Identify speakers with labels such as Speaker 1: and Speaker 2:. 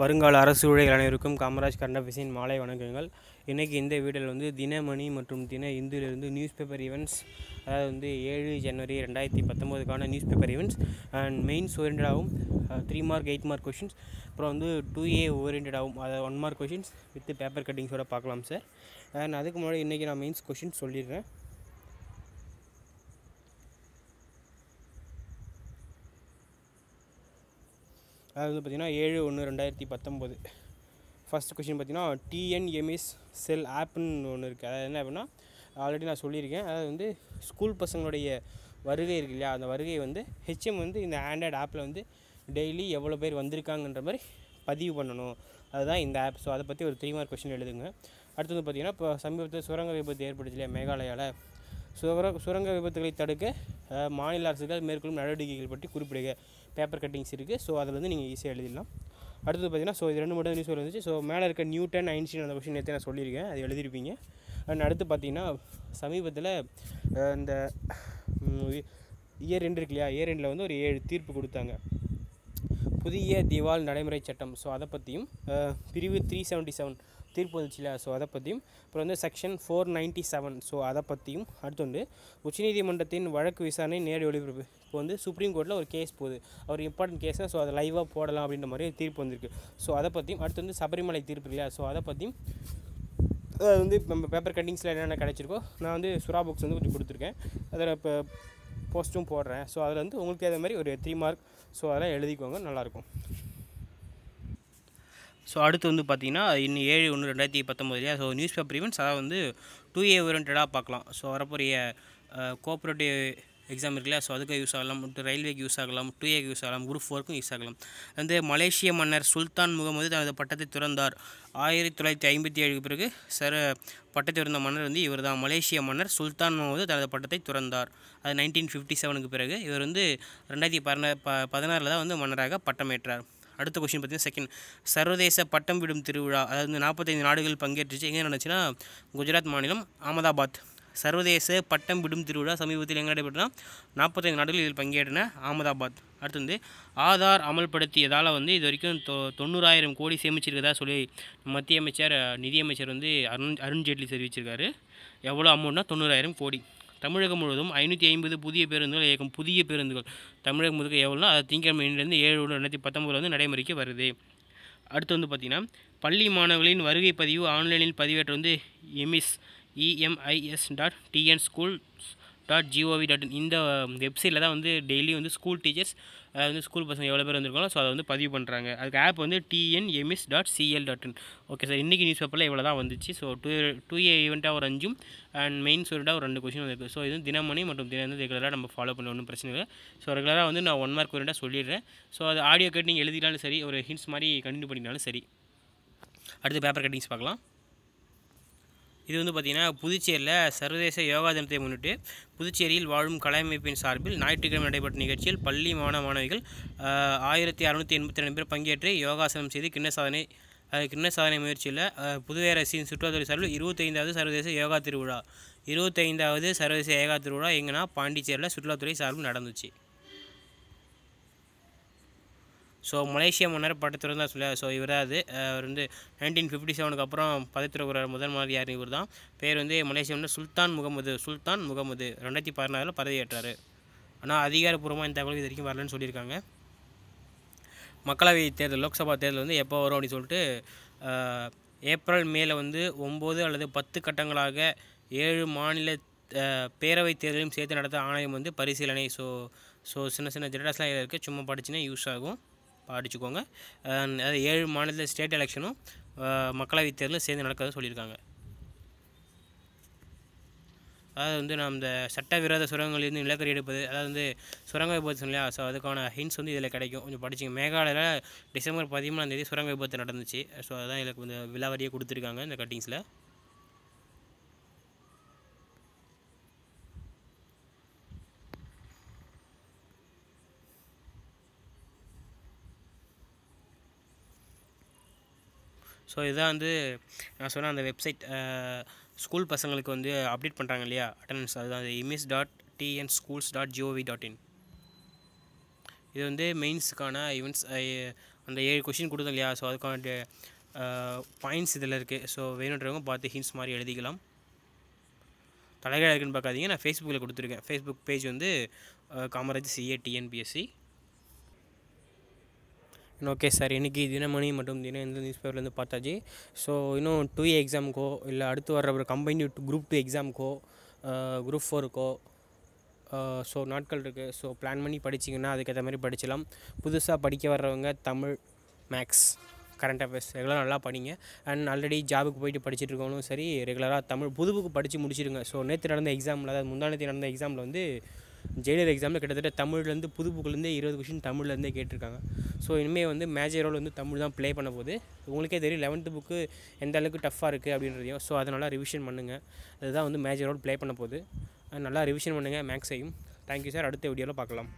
Speaker 1: வருங்கால அரசு ஊழியர்கள் அனைவருக்கும் காமராஜ் கண்டபிசின் மாலை வணக்கங்கள். இன்றைக்கி இந்த வீடியோவில் வந்து தினமணி மற்றும் தின இந்துவிலிருந்து நியூஸ் பேப்பர் ஈவெண்ட்ஸ் அதாவது வந்து ஏழு ஜனவரி ரெண்டாயிரத்தி பத்தொம்போதுக்கான news paper events and mains ஓரியன்டாகவும் three mark eight mark questions அப்புறம் வந்து டூ ஏ ஓரியன்டாகவும் அதாவது one mark questions with paper கட்டிங்ஸோட பார்க்கலாம் சார் அண்ட் அதுக்கு முன்னாடி இன்றைக்கி நான் மெயின்ஸ் கொஷின்ஸ் சொல்லிடுறேன். அது வந்து பார்த்திங்கன்னா ஏழு ஒன்று ரெண்டாயிரத்தி பத்தொம்போது. ஃபஸ்ட் கொஷின் பார்த்தீங்கன்னா டிஎன்எம்எஸ் செல் ஆப்புன்னு ஒன்று இருக்குது அதாவது என்ன அப்படின்னா ஆல்ரெடி நான் சொல்லியிருக்கேன். அதாவது வந்து ஸ்கூல் பசங்களுடைய வருகை இருக்கு இல்லையா? அந்த வருகை வந்து ஹெச்எம் வந்து இந்த ஆண்ட்ராய்டு ஆப்பில் வந்து டெய்லி எவ்வளோ பேர் வந்திருக்காங்கன்ற மாதிரி பதிவு பண்ணணும். அதுதான் இந்த ஆப் ஸோ அதை பற்றி ஒரு த்ரீ மார்க் கொஷின் எழுதுங்க. அடுத்தது பார்த்தீங்கன்னா இப்போ சமீபத்தில் சுரங்க விபத்து ஏற்படுச்சு இல்லையா மேகாலயாவில் சுர சுரங்க விபத்துகளை தடுக்க மாநில அரசுகள் மேற்கொள்ளும் நடவடிக்கைகள் பற்றி குறிப்பிடுக. பேப்பர் கட்டிங்ஸ் இருக்குது ஸோ அதில் வந்து நீங்கள் ஈஸியாக எழுதிடலாம். அடுத்தது பார்த்தீங்கன்னா ஸோ இது ரெண்டு மட்டும் நியூஸ் இருந்துச்சு ஸோ மேலே இருக்க நியூட்டன் ஐன்ஸ்டீன் அந்த கொஷின் நேற்று நான் சொல்லியிருக்கேன். அது எழுதியிருப்பீங்க. அண்ட் அடுத்து பார்த்தீங்கன்னா சமீபத்தில் இந்த இயர் ரெண்டு இருக்கு இல்லையா? இயர் ரெண்டில் வந்து ஒரு ஏழு தீர்ப்பு கொடுத்தாங்க. புதிய திவால் நடைமுறை சட்டம். ஸோ அதை பற்றியும் பிரிவு த்ரீ செவன்ட்டி செவன் தீர்ப்பு வந்துச்சுல ஸோ அதை பற்றியும் அப்புறம் வந்து section four ninety seven so அதை பற்றியும் அடுத்து வந்து உச்சநீதிமன்றத்தின் வழக்கு விசாரணை நேரடி ஒளிபரப்பு. இப்போ வந்து சுப்ரீம் கோர்ட்டில் ஒரு கேஸ் போகுது. ஒரு இம்பார்ட்டன்ட் கேஸை ஸோ அதை லைவாக போடலாம் அப்படின்ற மாதிரி தீர்ப்பு வந்திருக்கு. ஸோ அதை பற்றியும் அடுத்து வந்து சபரிமலை தீர்ப்பு இல்லையா ஸோ அதை பற்றியும் அது வந்து நம்ம பேப்பர் கட்டிங்ஸில் என்னென்ன கிடச்சிருக்கோ நான் வந்து சுறா புக்ஸ் வந்து கொஞ்சம் கொடுத்துருக்கேன். அதில் இப்போ போஸ்ட்டும் போடுறேன். ஸோ அதில் வந்து உங்களுக்கு ஏற்ற மாதிரி ஒரு த்ரீ மார்க் ஸோ அதெல்லாம் எழுதிக்கோங்க நல்லாயிருக்கும் ஸோ அடுத்து வந்து பார்த்தீங்கன்னா இன்னும் ஏழு ஒன்று ரெண்டாயிரத்தி பத்தொம்போதுலையா ஸோ நியூஸ் பேப்பர் ஈவெண்ட்ஸ் அதாவது வந்து டூ ஏ ஓரியன்டாக பார்க்கலாம். ஸோ வரப்போகிற கோஆப்ரேட்டிவ் எக்ஸாம் இருக்குல்ல? ஸோ அதுக்கு யூஸ் ஆகலாம். ரயில்வேக்கு யூஸ் ஆகலாம். டூ ஏக்கு யூஸ் ஆகலாம். குரூப் ஃபோருக்கும் யூஸ் ஆகலாம். வந்து மலேசிய மன்னர் சுல்தான் முகமது தனது பட்டத்தை துறந்தார். ஆயிரத்தி தொள்ளாயிரத்தி ஐம்பத்தி ஏழுக்கு பிறகு சர பட்டத்தை துறந்த மன்னர் வந்து இவர் தான். மலேசிய மன்னர் சுல்தான் முகமது தனது பட்டத்தை துறந்தார். அது நைன்டீன் ஃபிஃப்டி செவனுக்கு பிறகு இவர் வந்து ரெண்டாயிரத்தி பதினா ப பதினாறில் தான் வந்து மன்னராக பட்டமேற்றார். அடுத்த கொஸ்டின் பார்த்தீங்கன்னா செகண்ட் சர்வதேச பட்டம் விடும் திருவிழா அதாவது நாற்பத்தைந்து நாடுகள் பங்கேற்றுச்சு. எங்கே நடந்துச்சுன்னா குஜராத் மாநிலம் அகமதாபாத். சர்வதேச பட்டம் விடும் திருவிழா சமீபத்தில் எங்கே நடைபெற்றனா நாற்பத்தைந்து நாடுகள் இதில் பங்கேற்றன அகமதாபாத். அடுத்து வந்து ஆதார் அமல்படுத்தியதால் வந்து இது வரைக்கும் தொ தொண்ணூறாயிரம் கோடி சேமிச்சிருக்கதா சொல்லி மத்திய அமைச்சர் நிதியமைச்சர் வந்து அருண் அருண்ஜேட்லி தெரிவிச்சிருக்காரு. எவ்வளோ அமௌண்ட்னா தொண்ணூறாயிரம் கோடி. தமிழகம் முழுவதும் ஐநூற்றி ஐம்பது புதிய பேருந்துகள் இயக்கும் புதிய பேருந்துகள் தமிழகம் முழுக்க எவ்வளோனா அது திங்கட்கிழமையிலிருந்து ஏழு ரெண்டாயிரத்தி பத்தொம்பதில் வந்து நடைமுறைக்கு வருது. அடுத்து வந்து பார்த்திங்கன்னா பள்ளி மாணவர்களின் வருகை பதிவு ஆன்லைனில் பதிவேற்ற வந்து EMIS EMIS dot TN school dot GOV dot இந்த um, வெப்சைட்டில் தான் வந்து டெய்லி வந்து ஸ்கூல் டீச்சர்ஸ் வந்து ஸ்கூல் பசங்க எவ்வளோ பேர் வந்திருக்காங்களோ ஸோ அதை வந்து பதிவு பண்ணுறாங்க அதுக்கு ஆப் வந்து TNMS dot CL dot in okay sir இன்றைக்கி நியூஸ் பேப்பரில் இவ்வளோ தான் வந்துச்சு ஸோ டூ டூ ஏ ஈவெண்ட்டாக ஒரு அஞ்சும் அண்ட் மெயின் சொல்லிட்டாக ஒரு ரெண்டு கொஸ்டின் இருக்குது ஸோ இது தினமணி மற்றும் தினம் வந்து ரெகுலராக நம்ம ஃபாலோ பண்ண ஒன்றும் பிரச்சனை இல்லை. ஸோ ரெகுலராக வந்து நான் ஒன் மார்க் வரண்டா சொல்லிடுறேன். ஸோ அது ஆடியோ கேட்டு நீங்கள் எழுதினாலும் சரி ஒரு ஹிண்ட்ஸ் மாதிரி கண்டினியூ பண்ணினாலும் சரி. அடுத்து பேப்பர் கட்டிங்ஸ் பார்க்கலாம். இது வந்து பார்த்திங்கன்னா புதுச்சேரியில் சர்வதேச யோகா தினத்தை முன்னிட்டு புதுச்சேரியில் வாழும் கலையமைப்பின் சார்பில் ஞாயிற்றுக்கிழமை நடைபெற்ற நிகழ்ச்சியில் பள்ளி மாணவ மாணவிகள் ஆயிரத்தி அறநூற்றி எண்பத்தி ரெண்டு பேர் பங்கேற்று யோகாசனம் செய்து கிண்ண சாதனை கிண்ண சாதனை முயற்சியில் புதுவை அரசின் சுற்றுலாத்துறை சார்பில் இருபத்தைந்தாவது சர்வதேச யோகா திருவிழா. இருபத்தைந்தாவது சர்வதேச யோகா திருவிழா எங்கன்னா பாண்டிச்சேரியில் சுற்றுலாத்துறை சார்பில் நடந்துச்சு. ஸோ மலேசிய மன்னர் பட்டத்துறை தான் சொல்லுவார் ஸோ இவர் அது. அவர் வந்து நைன்டீன் ஃபிஃப்டி செவனுக்கு அப்புறம் பதத்துறை முதல் மாதிரி யார் இவர் தான். பேர் வந்து மலேசிய மன்னர் சுல்தான் முகமது சுல்தான் முகமது. ரெண்டாயிரத்தி பதினாறில் பதவியேற்றார் ஆனால் அதிகாரப்பூர்வமாக இந்த தகவல் இது வரைக்கும் வரலன்னு சொல்லியிருக்காங்க. மக்களவை தேர்தல் லோக்சபா தேர்தல் வந்து எப்போ வரும் அப்படின்னு சொல்லிட்டு ஏப்ரல் மேல வந்து ஒம்பது அல்லது பத்து கட்டங்களாக ஏழு மாநில பேரவைத் தேர்தலையும் சேர்த்து நடத்த ஆணையம் வந்து பரிசீலனை ஸோ ஸோ சின்ன சின்ன ஜெடாஸ்லாம் இருக்குது சும்மா படிச்சுன்னா யூஸ் ஆகும். படிச்சுக்கோங்க. அதாவது ஏழு மாநில ஸ்டேட் எலெக்ஷனும் மக்களவைத் தேர்தலும் சேர்ந்து நடக்கிறதுன்னு சொல்லியிருக்காங்க. அதாவது வந்து நம்ம இந்த சட்டவிரோத சுரங்கங்களிலிருந்து நிலக்கரி எடுப்பது அதாவது வந்து சுரங்க விபத்து இல்லையா? ஸோ அதுக்கான ஹிண்ட்ஸ் வந்து இதில் கிடைக்கும். கொஞ்சம் படிச்சிங்க மேகாலயில் டிசம்பர் பதிமூணாம் தேதி சுரங்க விபத்து நடந்துச்சு. ஸோ அதான் இதில் கொஞ்சம் விலாவரியாக கொடுத்துருக்காங்க இந்த கட்டிங்ஸில் ஸோ இதுதான் வந்து நான் சொன்ன அந்த வெப்சைட் ஸ்கூல் பசங்களுக்கு வந்து அப்டேட் பண்ணுறாங்க இல்லையா? அட்டண்டன்ஸ் அதுதான் image dot TN schools dot GOV dot in இது வந்து மெயின்ஸுக்கான ஈவெண்ட்ஸ் அந்த ஏழு கொஷின் கொடுத்தோம் இல்லையா? ஸோ அதுக்கான பாயிண்ட்ஸ் இதில் இருக்குது ஸோ வேணுன்றவங்க பார்த்து ஹிண்ட்ஸ் மாதிரி எழுதிக்கலாம். தலைகளாக இருக்குன்னு பார்க்காதீங்க. நான் ஃபேஸ்புக்கில் கொடுத்துருக்கேன். ஃபேஸ்புக் பேஜ் வந்து Kamaraj CA TNPSC okay sir இன்றைக்கி தினமணி மற்றும் தினம் இந்த நியூஸ் பேப்பர்லேருந்து பார்த்தாச்சு. ஸோ இன்னும் டூ ஏ எக்ஸாமுக்கோ இல்லை அடுத்து வர ஒரு கம்பைன்டு குரூப் டூ எக்ஸாமுக்கோ குரூப் ஃபோருக்கோ ஸோ நாட்கள் இருக்குது ஸோ பிளான் பண்ணி படிச்சிங்கன்னா அதுக்கேற்ற மாதிரி படிச்சிடலாம். புதுசாக படிக்க வர்றவங்க தமிழ் மேக்ஸ் கரண்ட் அஃபேர்ஸ் ரெகுலராக நல்லா படிங்க. அண்ட் ஆல்ரெடி ஜாபுக்கு போயிட்டு படிச்சுட்டு இருக்கவங்களும் சரி ரெகுலராக தமிழ் புது புக்கு படித்து முடிச்சிடுங்க. ஸோ நேற்று நடந்த எக்ஸாமில் அதாவது முந்தானத்து நடந்த எக்ஸாமில் வந்து ஜெயிலர் எக்ஸாமில் கிட்டத்தட்ட தமிழ்லேருந்து புது புக்குலேருந்து இருபது கொஷின் தமிழ்லேருந்தே கேட்டிருக்காங்க. ஸோ இனிமேல் வந்து மேஜர் ரோல் வந்து தமிழ் தான் ப்ளே பண்ண போகுது. உங்களுக்கே தெரியும் லெவன்த்து புக்கு எந்த அளவுக்கு டஃப்பாக இருக்குது அப்படின்றதையும். ஸோ அதனால் ரிவிஷன் பண்ணுங்கள் அதுதான் வந்து மேஜர் ரோல் ப்ளே பண்ண போகுது. நல்லா ரிவிஷன் பண்ணுங்கள் மேக்ஸையும் தேங்க்யூ சார் அடுத்த வீடியோவில் பார்க்கலாம்.